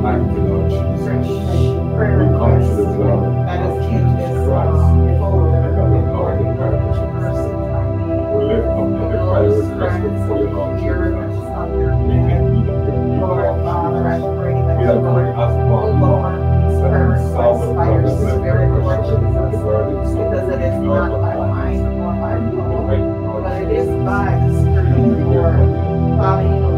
Lord Jesus. prayer We come to the blood of Jesus Christ. folder. And of the Lord and purpose of mercy. We lift up every prayer request before you, Lord Jesus. We can be the people, Lord Lord Father, I pray that We you are going will to ask move God, upon these prayer solve requests the by your spirit, the Lord question, the Jesus. burden, Because it is not by nor by but it is by the Spirit of the Lord. Father,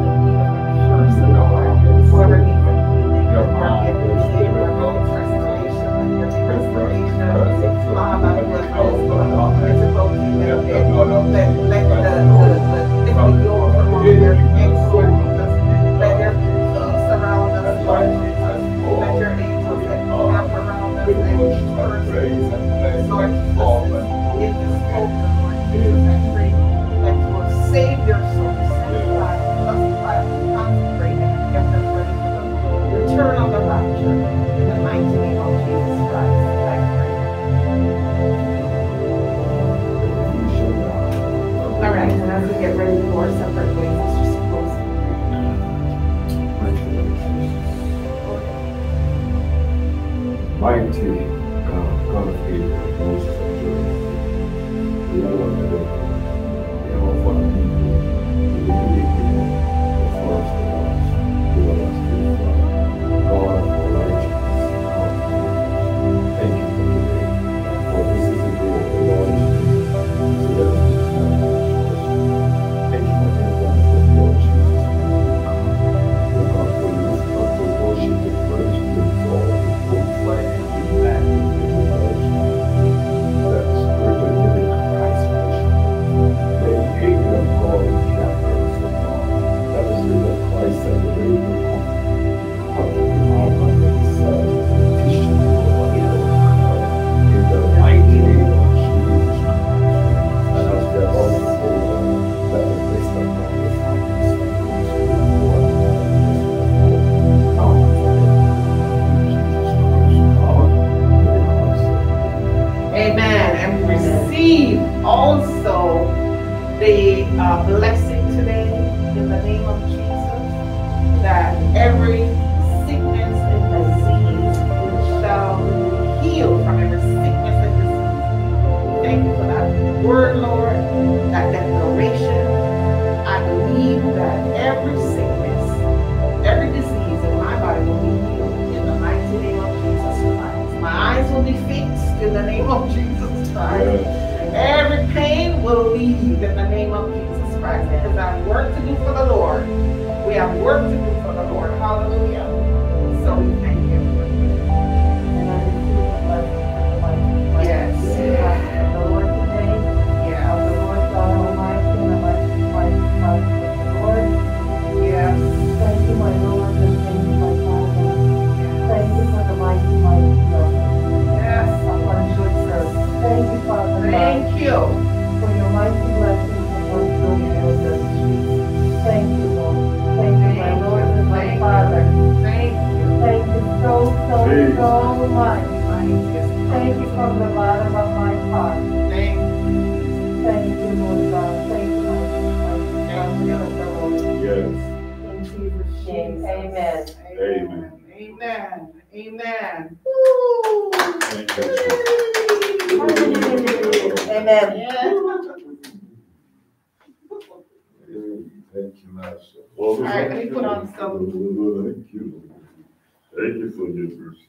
Mighty God, God of Abraham, also the uh, blessing today in the name of Jesus that every sickness and disease shall be healed from every sickness and disease. Thank you for that word, Lord, that declaration. I believe that every sickness, every disease in my body will be healed in the mighty name of Jesus Christ. My eyes will be fixed in the name of Jesus Christ. Pain will leave in the name of Jesus Christ because I have work to do for the Lord. We have work to do for the Lord. Hallelujah. So much. Thank you. Thank you from the bottom of my heart. Thank you. Thank you, Lord God. Thank you, my Thank you. Lord. Yes. In Jesus' name, amen. Amen. Amen. Amen. Woo. Thank you, Amen. Yeah. Thank you, Master. All right, let me put on some. Thank you. Thank you for your mercy.